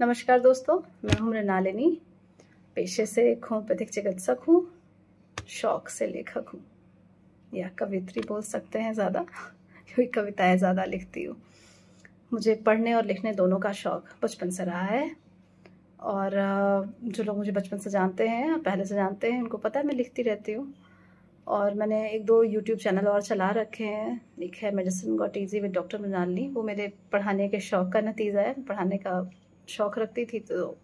नमस्कार दोस्तों, मैं हूँ मृणालिनी, पेशे से एक होम्योपैथिक चिकित्सक हूँ, शौक से लेखक हूँ। या कवित्री बोल सकते हैं ज़्यादा, क्योंकि कविताएँ ज़्यादा लिखती हूँ। मुझे पढ़ने और लिखने दोनों का शौक बचपन से रहा है, और जो लोग मुझे बचपन से जानते हैं पहले से जानते हैं, उनको पता है मैं लिखती रहती हूँ। और मैंने एक दो यूट्यूब चैनल और चला रखे हैं, एक है medicine got easy with doctor Mrinalini, वो मेरे पढ़ाने के शौक का नतीजा है, पढ़ाने का शौक रखती थी तो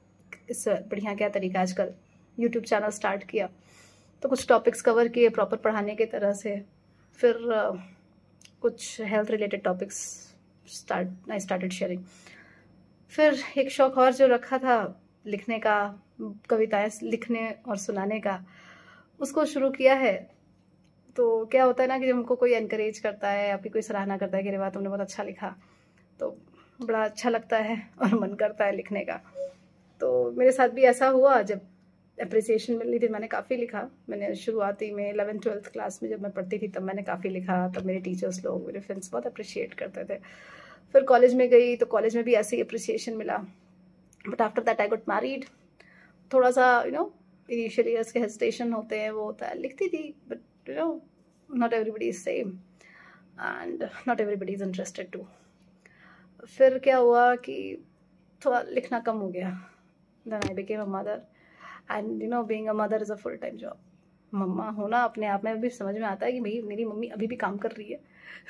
इस बढ़िया क्या तरीका आजकल यूट्यूब चैनल स्टार्ट किया। तो कुछ टॉपिक्स कवर किए प्रॉपर पढ़ाने की तरह से। फिर uh, कुछ health related topics start I started sharing फिर एक शौक और जो रखा था लिखने का कविताएँ लिखने और सुनाने का उसको शुरू किया है। तो क्या होता है ना कि जब हमको कोई इनक्रेज करता है आपकी कोई सराहना करता है कि बात तुमने बहुत अच्छा लिखा तो बड़ा अच्छा लगता है और मन करता है लिखने का। तो मेरे साथ भी ऐसा हुआ जब अप्रिसिएशन मिल रही थी, मैंने काफ़ी लिखा। मैंने शुरुआती में इलेवन ट्वेल्थ क्लास में जब मैं पढ़ती थी, तब मैंने काफ़ी लिखा। तब मेरे टीचर्स लोग, मेरे फ्रेंड्स बहुत अप्रिशिएट करते थे। फिर कॉलेज में गई तो कॉलेज में भी ऐसे ही अप्रिसिएशन मिला। But after that I got married थोड़ा सा यू नो इनिशियल ईयर्स के हेजिटेशन होते हैं, वो होता है। लिखती थी but you know not everybody is same and not everybody is interested to फिर क्या हुआ कि थोड़ा लिखना कम हो गया। Then I became a mother and you know being a mother is a full time job मम्मा होना अपने आप में भी समझ में आता है कि भाई मेरी मम्मी अभी भी काम कर रही है।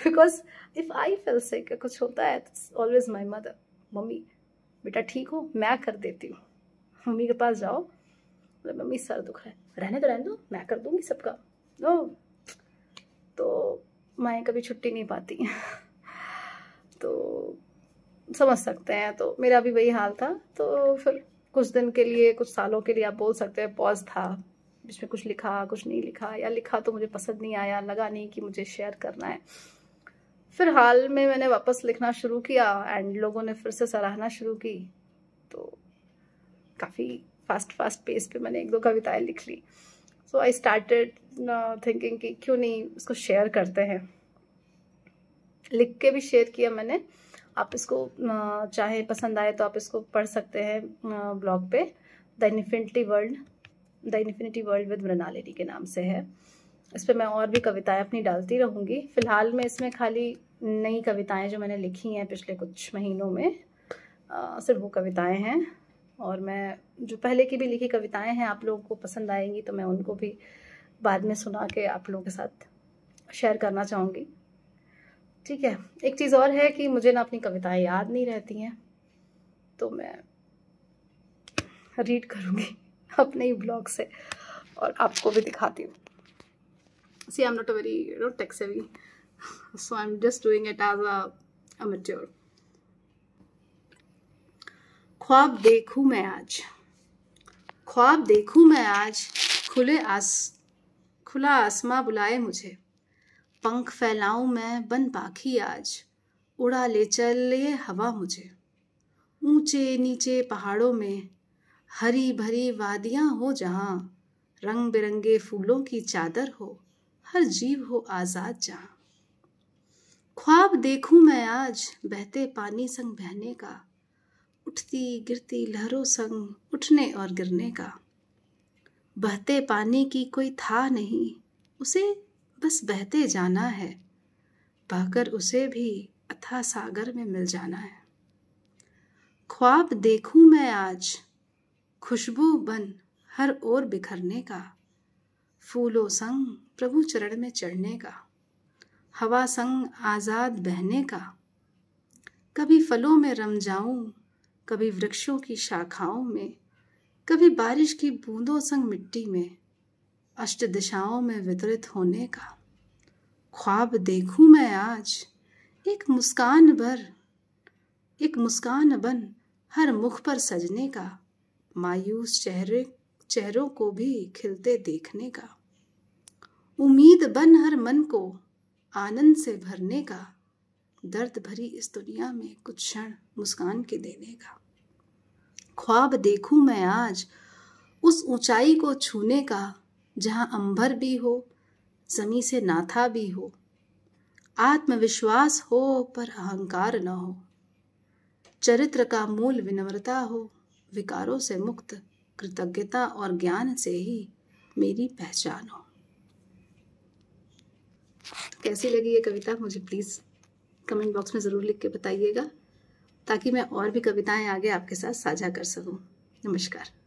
Because if I feel sick कुछ होता है ऑलवेज माई मदर मम्मी, बेटा ठीक हो? मैं कर देती हूँ। मम्मी के पास जाओ। मतलब मम्मी, सर दुख है। रहने तो रहने दो। मैं कर दूँगी सबका। नो तो मैं कभी छुट्टी नहीं पाती। तो समझ सकते हैं। तो मेरा भी वही हाल था। तो फिर कुछ दिन के लिए, कुछ सालों के लिए आप बोल सकते हैं पॉज था। जिसमें कुछ लिखा, कुछ नहीं लिखा, या लिखा तो मुझे पसंद नहीं आया, लगा नहीं कि मुझे शेयर करना है। फिर हाल में मैंने वापस लिखना शुरू किया एंड लोगों ने फिर से सराहना शुरू की। तो काफ़ी फास्ट फास्ट पेस पे मैंने एक दो कविताएँ लिख ली। सो आई स्टार्टेड थिंकिंग कि क्यों नहीं उसको शेयर करते हैं। लिख के भी शेयर किया मैंने। आप इसको चाहे पसंद आए तो आप इसको पढ़ सकते हैं ब्लॉग पे। The infinity world the infinity world with Mrinalini के नाम से है। इस पर मैं और भी कविताएँ अपनी डालती रहूँगी। फ़िलहाल में इसमें खाली नई कविताएँ जो मैंने लिखी हैं पिछले कुछ महीनों में आ, सिर्फ़ वो कविताएँ हैं। और मैं जो पहले की भी लिखी कविताएँ हैं आप लोगों को पसंद आएँगी तो मैं उनको भी बाद में सुना के आप लोगों के साथ शेयर करना चाहूँगी। ठीक है, एक चीज़ और है कि मुझे ना अपनी कविताएँ याद नहीं रहती हैं तो मैं रीड करूँगी अपने ही ब्लॉग से और आपको भी दिखाती हूँ। See I am not a very you know tech savvy so I am just doing it as mature ख्वाब देखूँ मैं आज। ख्वाब देखूँ मैं आज, खुले आस, खुला आसमां बुलाए मुझे। पंख फैलाऊं मैं, बन पाखी आज। उड़ा ले, चल ये हवा मुझे। ऊँचे नीचे पहाड़ों में हरी भरी वादियाँ हो जहाँ रंग बिरंगे फूलों की चादर हो, हर जीव हो आज़ाद जहाँ। ख्वाब देखूँ मैं आज, बहते पानी संग बहने का। उठती गिरती लहरों संग उठने और गिरने का। बहते पानी की कोई था नहीं, उसे बस बहते जाना है। बहकर उसे भी अथा सागर में मिल जाना है। ख्वाब देखूँ मैं आज, खुशबू बन हर ओर बिखरने का, फूलों संग प्रभु चरण में चढ़ने का, हवा संग आज़ाद बहने का। कभी फलों में रम जाऊँ, कभी वृक्षों की शाखाओं में, कभी बारिश की बूंदों संग मिट्टी में अष्ट दिशाओं में वितरित होने का। ख्वाब देखूँ मैं आज, एक मुस्कान भर, एक मुस्कान बन हर मुख पर सजने का, मायूस चेहरे, चेहरों को भी खिलते देखने का। उम्मीद बन हर मन को आनंद से भरने का, दर्द भरी इस दुनिया में कुछ क्षण मुस्कान के देने का। ख्वाब देखूँ मैं आज, उस ऊंचाई को छूने का जहाँ अंबर भी हो जमी से नाथा भी हो। आत्मविश्वास हो, पर अहंकार न हो। चरित्र का मूल विनम्रता हो, विकारों से मुक्त, कृतज्ञता और ज्ञान से ही मेरी पहचान हो। तो कैसी लगी ये कविता, मुझे प्लीज़ कमेंट बॉक्स में ज़रूर लिख के बताइएगा, ताकि मैं और भी कविताएँ आगे आपके साथ साझा कर सकूँ। नमस्कार।